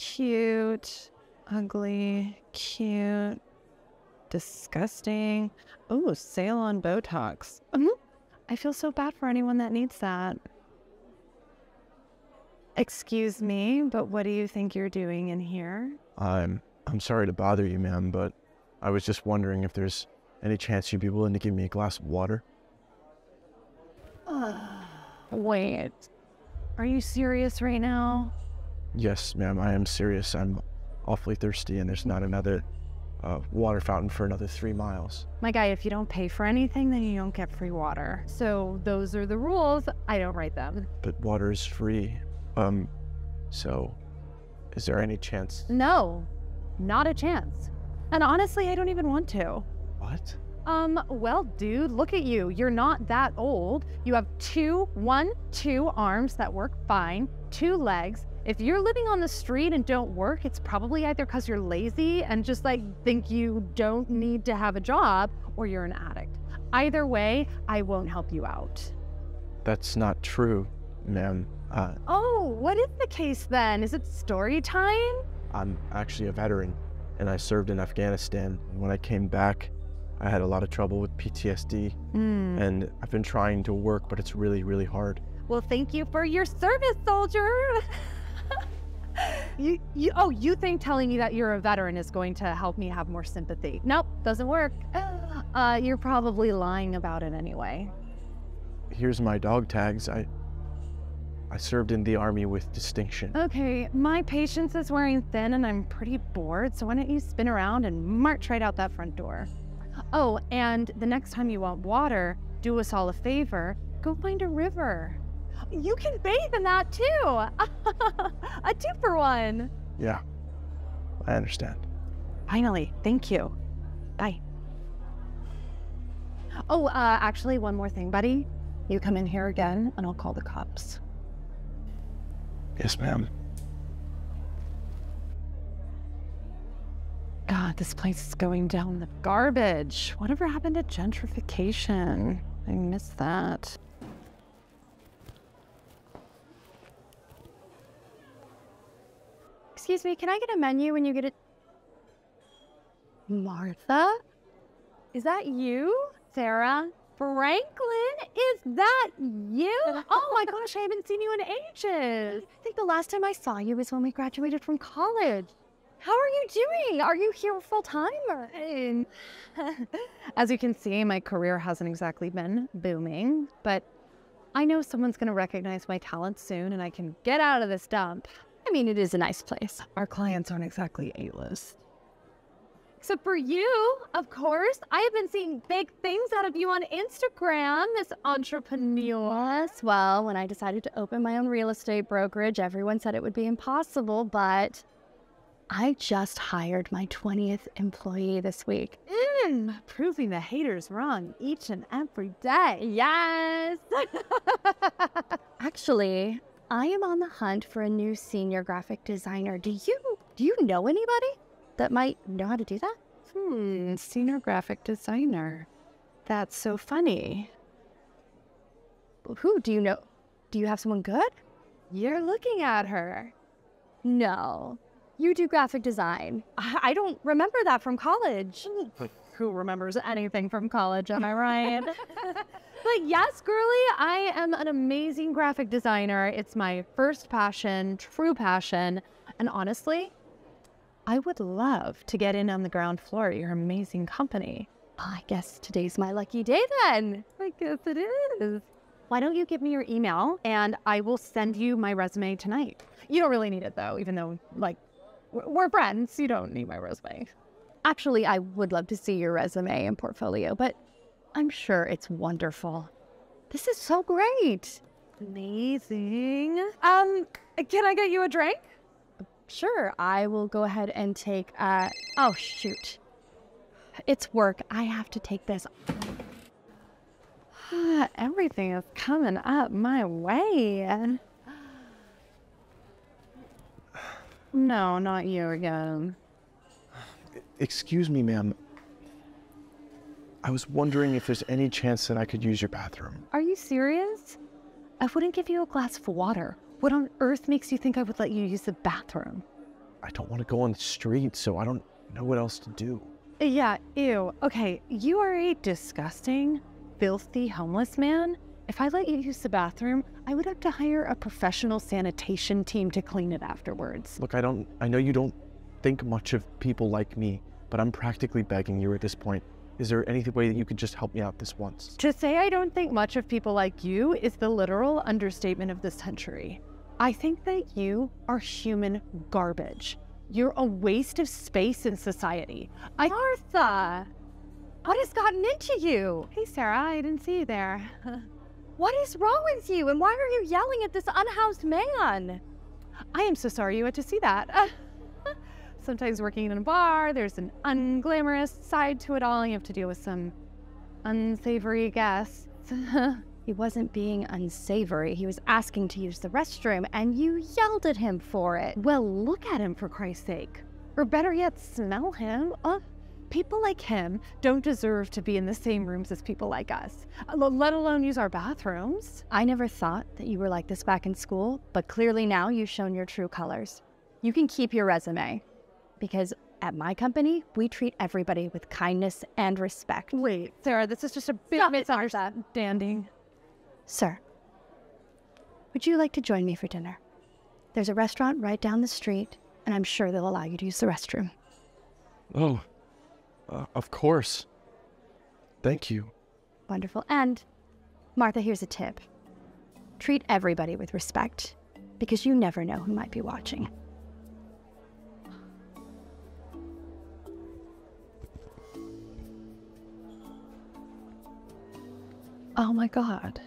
cute, ugly, cute, disgusting. Oh, sale on Botox. Mhm. I feel so bad for anyone that needs that. Excuse me, but what do you think you're doing in here? I'm I'm sorry to bother you, ma'am, but I was just wondering if there's any chance you'd be willing to give me a glass of water. Wait, are you serious right now? Yes, ma'am, I am serious. I'm awfully thirsty, and there's not another uh, water fountain for another three miles. My guy, if you don't pay for anything, then you don't get free water. So those are the rules. I don't write them. But water is free. Um, so is there any chance? No, not a chance. And honestly, I don't even want to. What? Um, well, dude, look at you. You're not that old. You have two, one, two arms that work fine, two legs. If you're living on the street and don't work, it's probably either because you're lazy and just like think you don't need to have a job or you're an addict. Either way, I won't help you out. That's not true, ma'am. Uh, Oh, what is the case then? Is it story time? I'm actually a veteran, and I served in Afghanistan. When I came back, I had a lot of trouble with PTSD, Hmm. and I've been trying to work, but it's really, really hard. Well, thank you for your service, soldier. you, you, oh, you think telling me that you're a veteran is going to help me have more sympathy? Nope, doesn't work. Uh, you're probably lying about it anyway. Here's my dog tags. I I served in the army with distinction. Okay, my patience is wearing thin and I'm pretty bored, so why don't you spin around and march right out that front door? Oh, and the next time you want water, do us all a favor go find a river. You can bathe in that too. a two for one. Yeah, I understand. Finally, thank you. Bye. Oh, uh, actually, one more thing, buddy. You come in here again, and I'll call the cops. Yes, ma'am. God, this place is going down the garbage. Whatever happened to gentrification? I miss that. Excuse me, can I get a menu when you get it? Martha? Is that you? Sarah? Franklin? Is that you? Oh my gosh, I haven't seen you in ages. I think the last time I saw you was when we graduated from college. How are you doing? Are you here full time? or- As you can see, my career hasn't exactly been booming, but I know someone's going to recognize my talent soon and I can get out of this dump. I mean, it is a nice place. Our clients aren't exactly A-list. Except for you, of course. I have been seeing big things out of you on Instagram, this entrepreneur. Yes, well, when I decided to open my own real estate brokerage, everyone said it would be impossible, but I just hired my 20th employee this week. Mm, proving the haters wrong each and every day. Yes! Actually, I am on the hunt for a new senior graphic designer. Do you do you know anybody that might know how to do that? Hmm, senior graphic designer. That's so funny. Who do you know? Do you have someone good? You're looking at her. No. You do graphic design. I, I don't remember that from college. Who remembers anything from college, am I right? but yes, girly, I am an amazing graphic designer. It's my first passion, true passion. And honestly, I would love to get in on the ground floor at your amazing company. I guess today's my lucky day then. I guess it is. Why don't you give me your email and I will send you my resume tonight? You don't really need it though, even though, like, we're friends. You don't need my resume. Actually, I would love to see your resume and portfolio, but I'm sure it's wonderful. This is so great. Amazing. Um, can I get you a drink? Sure, I will go ahead and take uh oh shoot. It's work. I have to take this. Everything is coming up my way. No, not you again. Excuse me, ma'am. I was wondering if there's any chance that I could use your bathroom. Are you serious? I wouldn't give you a glass of water. What on earth makes you think I would let you use the bathroom? I don't want to go on the street, so I don't know what else to do. Yeah, ew. Okay, you are a disgusting, filthy homeless man. If I let you use the bathroom, I would have to hire a professional sanitation team to clean it afterwards. Look, I don't, I know you don't think much of people like me, but I'm practically begging you at this point. Is there any way that you could just help me out this once? To say I don't think much of people like you is the literal understatement of the century. I think that you are human garbage. You're a waste of space in society. I Martha, what has gotten into you? Hey Sarah, I didn't see you there. What is wrong with you? And why are you yelling at this unhoused man? I am so sorry you had to see that. Sometimes working in a bar, there's an unglamorous side to it all. You have to deal with some unsavory guests. he wasn't being unsavory. He was asking to use the restroom, and you yelled at him for it. well, look at him for Christ's sake. Or better yet, smell him. Uh, people like him don't deserve to be in the same rooms as people like us, uh, let alone use our bathrooms. I never thought that you were like this back in school, but clearly now you've shown your true colors. You can keep your resume because at my company, we treat everybody with kindness and respect. Wait, Sarah, this is just a big Stop it, misunderstanding. Sir, would you like to join me for dinner? There's a restaurant right down the street, and I'm sure they'll allow you to use the restroom. Oh, uh, of course. Thank you. Wonderful. And, Martha, here's a tip treat everybody with respect because you never know who might be watching. Oh my God.